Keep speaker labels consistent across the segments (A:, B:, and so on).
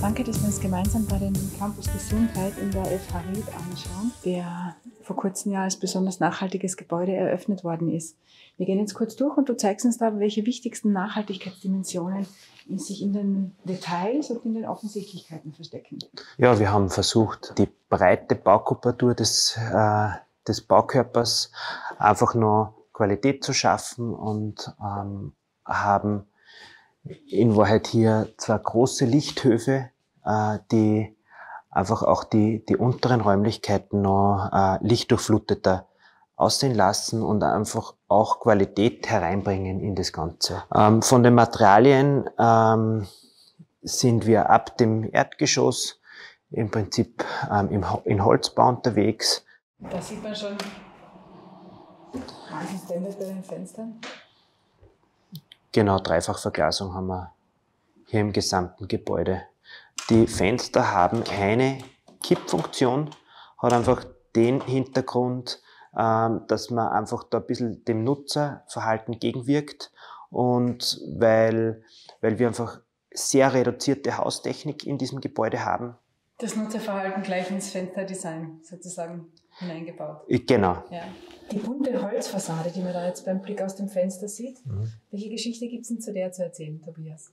A: Danke, dass wir uns gemeinsam bei den Campus Gesundheit in der FH Ried anschauen, der vor kurzem ja als besonders nachhaltiges Gebäude eröffnet worden ist. Wir gehen jetzt kurz durch und du zeigst uns da, welche wichtigsten Nachhaltigkeitsdimensionen sich in den Details und in den Offensichtlichkeiten verstecken.
B: Ja, wir haben versucht, die breite Baukupatur des, äh, des Baukörpers einfach nur Qualität zu schaffen und ähm, haben in Wahrheit hier zwei große Lichthöfe, äh, die einfach auch die, die unteren Räumlichkeiten noch äh, lichtdurchfluteter aussehen lassen und einfach auch Qualität hereinbringen in das Ganze. Ähm, von den Materialien ähm, sind wir ab dem Erdgeschoss im Prinzip ähm, im, in Holzbau unterwegs.
A: Da sieht man schon manches Standard bei den Fenstern.
B: Genau, Dreifachverglasung haben wir hier im gesamten Gebäude. Die Fenster haben eine Kippfunktion, hat einfach den Hintergrund, ähm, dass man einfach da ein bisschen dem Nutzerverhalten gegenwirkt und weil, weil wir einfach sehr reduzierte Haustechnik in diesem Gebäude haben.
A: Das Nutzerverhalten gleich ins Fensterdesign sozusagen hineingebaut.
B: Genau.
A: Ja. Die bunte Holzfassade, die man da jetzt beim Blick aus dem Fenster sieht, mhm. welche Geschichte gibt es denn zu der zu erzählen, Tobias?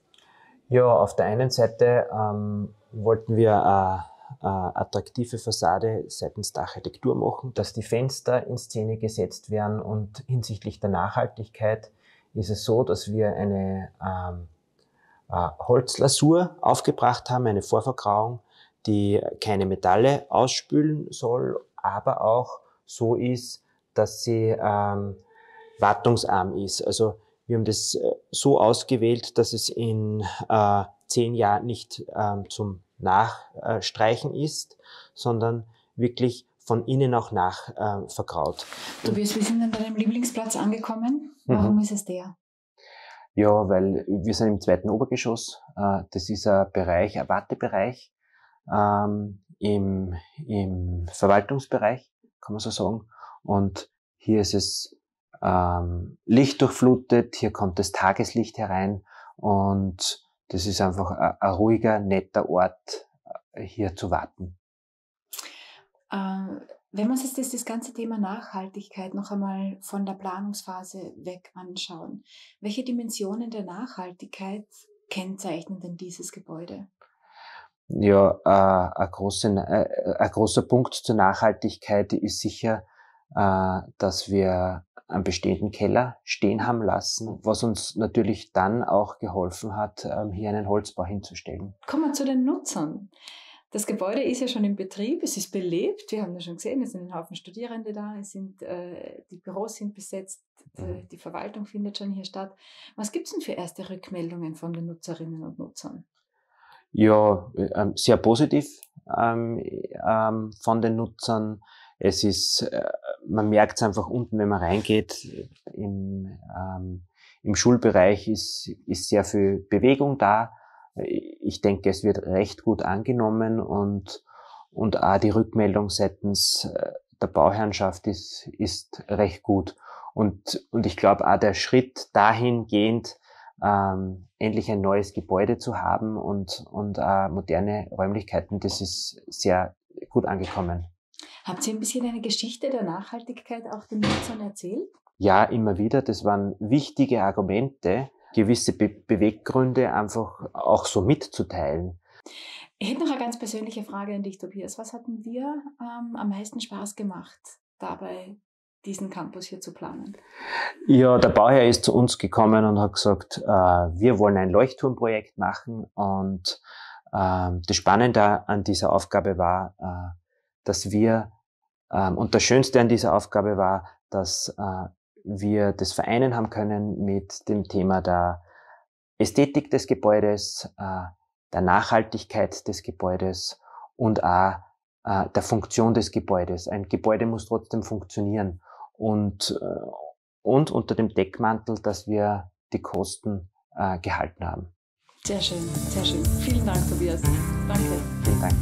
B: Ja, auf der einen Seite ähm, wollten wir eine, eine attraktive Fassade seitens der Architektur machen, dass die Fenster in Szene gesetzt werden und hinsichtlich der Nachhaltigkeit ist es so, dass wir eine ähm, Holzlasur aufgebracht haben, eine Vorvergrauung, die keine Metalle ausspülen soll, aber auch so ist, dass sie ähm, wartungsarm ist. Also wir haben das äh, so ausgewählt, dass es in äh, zehn Jahren nicht ähm, zum Nachstreichen ist, sondern wirklich von innen auch nach äh, verkraut.
A: Tobias, wir sind an deinem Lieblingsplatz angekommen. Warum mhm. ist es der?
B: Ja, weil wir sind im zweiten Obergeschoss. Äh, das ist ein Bereich, ein Wartebereich ähm, im, im Verwaltungsbereich, kann man so sagen. Und hier ist es ähm, lichtdurchflutet, hier kommt das Tageslicht herein und das ist einfach ein, ruhiger, netter Ort, äh, hier zu warten.
A: Ähm, wenn wir uns jetzt das, das ganze Thema Nachhaltigkeit noch einmal von der Planungsphase weg anschauen, welche Dimensionen der Nachhaltigkeit kennzeichnen denn dieses Gebäude?
B: Ja, äh, ein, großer, äh, ein großer Punkt zur Nachhaltigkeit ist sicher, äh, dass wir einen bestehenden Keller stehen haben lassen, was uns natürlich dann auch geholfen hat, ähm, hier einen Holzbau hinzustellen.
A: Kommen wir zu den Nutzern. Das Gebäude ist ja schon in Betrieb, es ist belebt. Wir haben das schon gesehen, es sind ein Haufen Studierende da, es sind, äh, die Büros sind besetzt, mhm. die Verwaltung findet schon hier statt. Was gibt es denn für erste Rückmeldungen von den Nutzerinnen und Nutzern?
B: Ja, ähm, sehr positiv ähm, ähm, von den Nutzern. Es ist, äh, man merkt es einfach unten, wenn man reingeht. Im, im Schulbereich ist, ist sehr viel Bewegung da. Ich denke, es wird recht gut angenommen und, und auch die Rückmeldung seitens äh, der Bauherrschaft ist, ist recht gut. Und, und ich glaube auch der Schritt dahingehend, ähm, endlich ein neues Gebäude zu haben und, und äh, moderne Räumlichkeiten, das ist sehr gut angekommen.
A: Habt ihr ein bisschen eine Geschichte der Nachhaltigkeit auch den Nutzern erzählt?
B: Ja, immer wieder. Das waren wichtige Argumente, gewisse Be Beweggründe einfach auch so mitzuteilen.
A: Ich hätte noch eine ganz persönliche Frage an dich, Tobias. Was hatten wir ähm, am meisten Spaß gemacht dabei, diesen Campus hier zu planen?
B: Ja, der Bauherr ist zu uns gekommen und hat gesagt, äh, wir wollen ein Leuchtturmprojekt machen und äh, das Spannende an dieser Aufgabe war, äh, dass wir, ähm, und das Schönste an dieser Aufgabe war, dass äh, wir das vereinen haben können mit dem Thema der Ästhetik des Gebäudes, äh, der Nachhaltigkeit des Gebäudes und auch äh, der Funktion des Gebäudes. Ein Gebäude muss trotzdem funktionieren und, äh, und unter dem Deckmantel, dass wir die Kosten äh, gehalten haben.
A: Sehr schön, sehr schön. Vielen Dank, Tobias. Danke.
B: Vielen Dank.